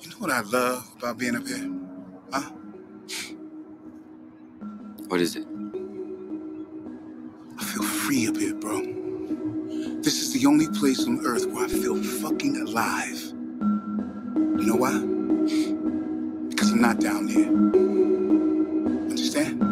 You know what I love about being up here? Huh? What is it? I feel free up here, bro. This is the only place on earth where I feel fucking alive. You know why? Because I'm not down here. Understand?